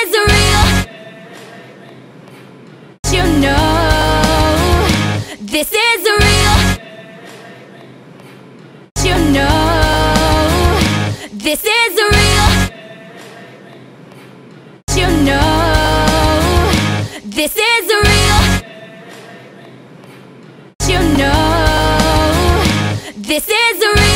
is real. You know This is real. You know This is real. You know This is real. You know This is real.